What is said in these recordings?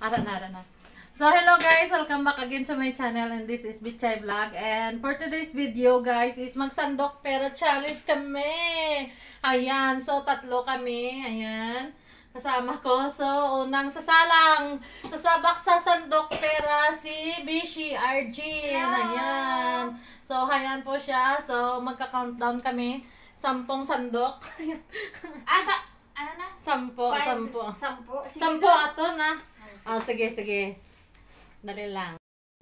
Ara na, ara na. So, hello guys! Welcome back again to my channel and this is Bichay Vlog. And for today's video guys is magsandok pera challenge kami. Ayan, so tatlo kami. Ayan. Kasama ko. So, unang sasalang sasabak sa sandok pera si Bishi Arjin. Ayan. So, ayan po siya. So, magka-countdown kami. Sampung sandok. Ah, sa, ano na? Sampo, Five. sampo. Sampo. Sige Sampo ato na. Oh, sige, sige. Dali lang.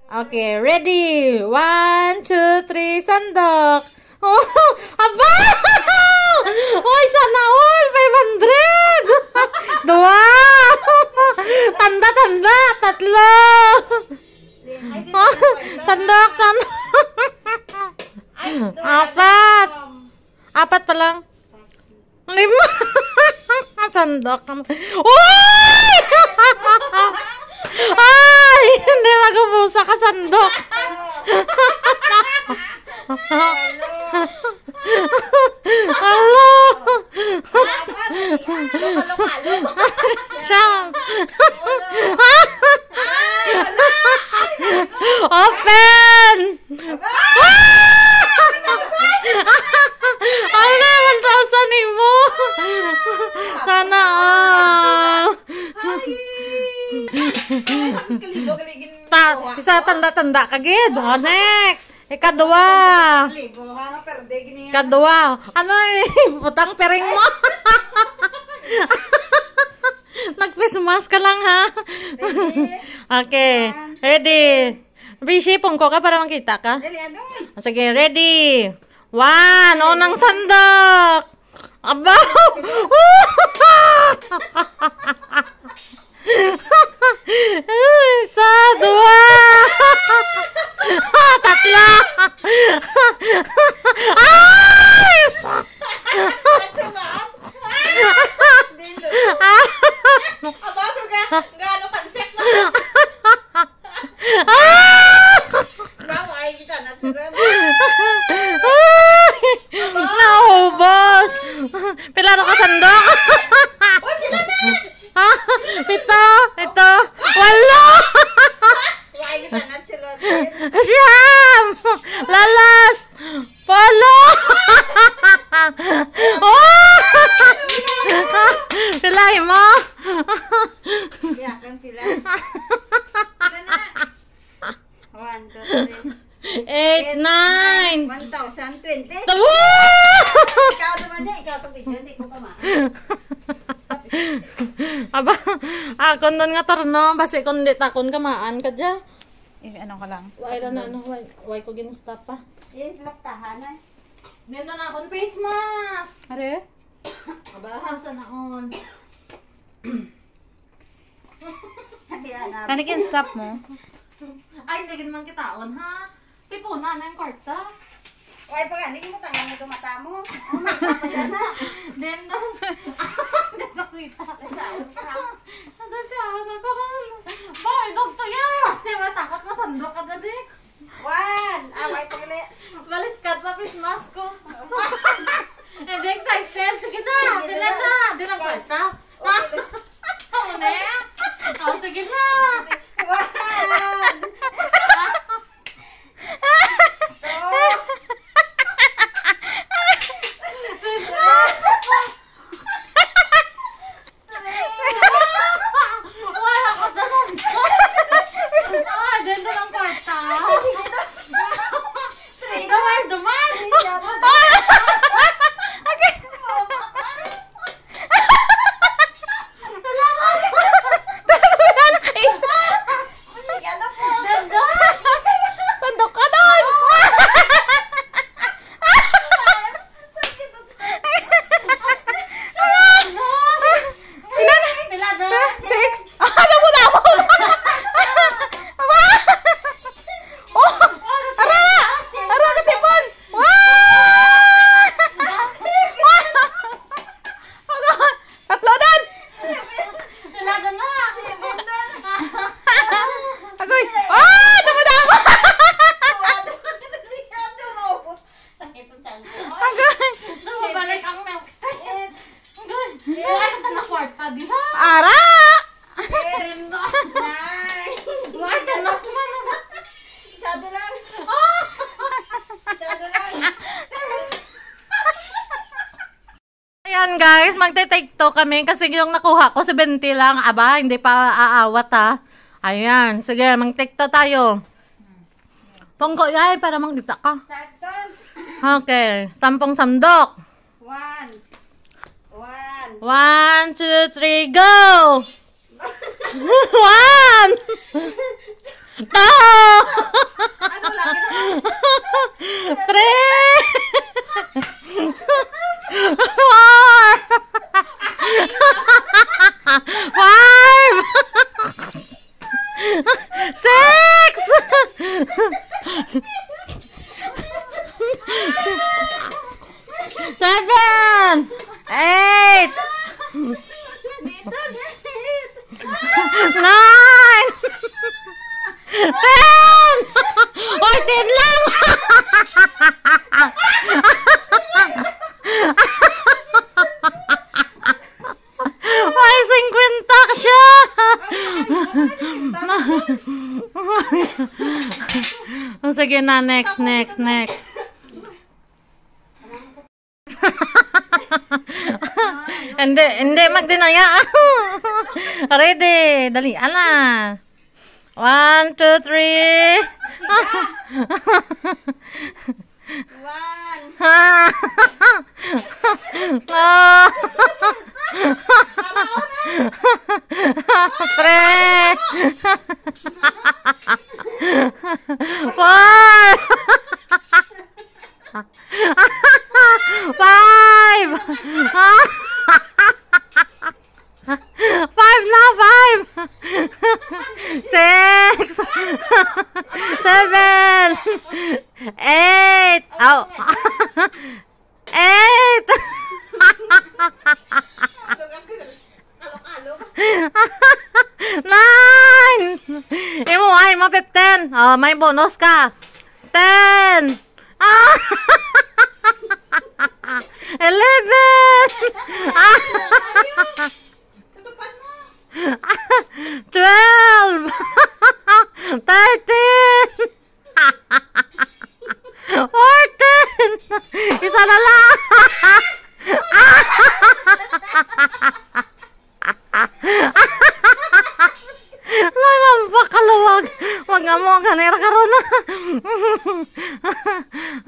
Okay, ready? One, two, three, sandok. Oh, aba! Uy, sana all! 500! Dua! Tanda, tanda! Tatlo! Ay, di Oh, na kwenta. sandok, sandok! Ay, doon. Apat! Apat pa lang. Lima! Sandok naman. Uy! Ay! Hindi magubusa ka sandok. Hello! Halo-halo. Siyam! Open! Ala, 1,000 mo! Sana all! Kalibo, kaligin. Tanda-tanda kagid. Oh, next. Ikadua. Ikadua. Ano eh, putang pering mo. Nag-face ka lang ha. okay. Ready. Bishi, pungko ka para makita ka. Ano? Sige, ready. One, unang sandok. Aba! Isa, dua. Tatlo. Ay! Dito. Aba, ko ga. Gaano pansek na. Gawa, ay, kita na. Naubos. Pila ka sandok? Ha? Ito, ito. Walo! Siyam! Lalas! Polo! oh! Pilay mo! Iyakan na. One, two, three. Eight, nine! 1,020. Tawo! Ikaw naman eh, ikaw itong video, hindi ko pa ma. Aba, akon doon nga tarno, basi kung di takon kamaan ka dya. Eh, ano ka lang? Why na ano, why, why ko ginustop pa? Eh, laktahan na. Dito na akong face mask! Are? Aba, sana on. Panikin stop mo. Ay, hindi naman kitaon, ha? Tipuna na yung kwarta. Ay, pa nga, hindi mo tangan ito mata mo. Ano magpapa dyan na? Then, ka. Ano siya? Nakaral. Bakit, doktor yan? Kasi matakot masandok ka dati. One! Away pa gali. Balis ka sa face mask ko. Hindi excited. Sige na, na. Di lang kwarta. Ano na yan? Oh, sige na. One! Two! Wala ko na sandok. Ah, din na lang kwarta. Duman, duman. Sandok ka doon! Pila na? Six! Ah, ano mo na mo? Aba! Oh! Ara! Ara ka tipon! Wow! Agad! Tatlo doon! Pila na? Agoy! Ah! Damo-damo! Agad! Bumabalik ang milk. Ay, ay, na kwarta din ha. Ara! Guys, magte-take two kami kasi yung nakuha ko 70 lang. Aba, hindi pa aawat ha. Ayan, sige, mag-take two tayo. Pongko yay, para magdita ka. Okay, sampung samdok. One. One. One, two, three, go! One! Two! Ano? Three! Four! Five! Six! Seven! Eight! Nine! Ten! Oy, ten lang! Ay, 50 ka siya! Oh, Sige na, next, next, next. hindi, hindi, magdinaya. Ready, dali, ala. One, two, three. One. Ah. Three. Four. Five. Five na, five. Six. Seven. Eight. Oh. Eight. Nine. Imo ay mo 15. Oh, may bonus ka. Ten. Ah. Eleven. Ah. Tutupad mo. Twelve. Thirteen. Fourteen. Isa na lang. Langang pakaluwag. Ganir karon na.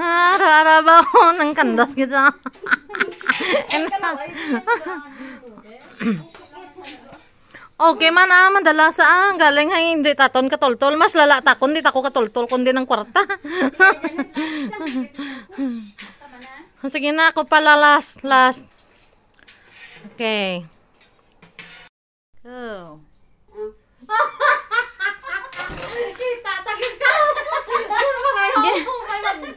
Ara-ara ba ako ng kandas gitu. Okay man ah, madalas ah. Galing hay hindi taton katultol. Mas lala takon, di tako katultol kundi ng kwarta. Sige na, ako pala last, last. Okay. Go. Kita, 顔そんなに。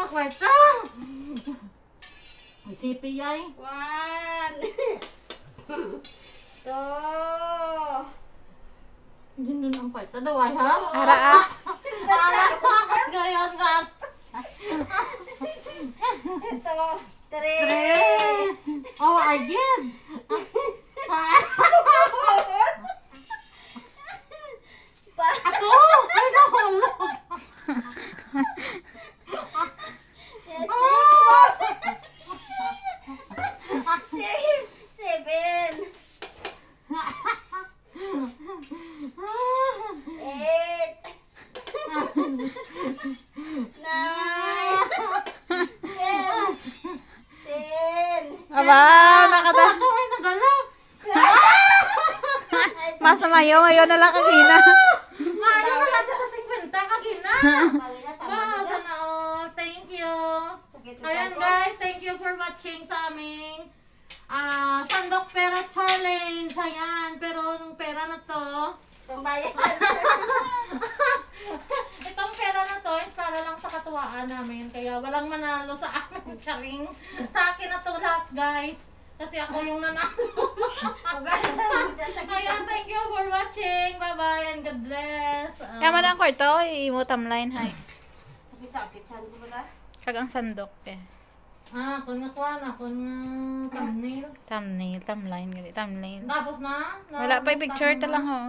Mga kwarta. May sipi yay. One. Two. Dito ng kwarta. Daway, ha? Ara ah. Ara, bakit gayon ka? Ito. Three. Oh, I did. Ako! Ay, nahulog. Six. Seven. Eight. Nine. Ten. Ten. Aba, nakata. Nagalaw. Mas mayo, mayo na lang kagina. Ano wala siya sa 50 kagina? Wow, sana all. Thank you. Ayan guys, thank you for watching sa aming ah Sandok Pera Challenge. Ayan, pero nung pera pera na to, Pambayad. itong pera na to is para lang sa katuwaan namin. Kaya walang manalo sa amin, charing. Sa akin na to lahat, guys. Kasi ako yung nanalo. Ayan, thank you for watching. Bye-bye and God bless. Um, Yaman ang kwarto, imo timeline hay. Sakit-sakit. Saan ko ba? Kagang sandok eh. Ah, kung nakuha na, kung thumbnail. Thumbnail, timeline, gali, thumbnail. Tapos na? Wala pa yung Na- picture na- ta lang oh.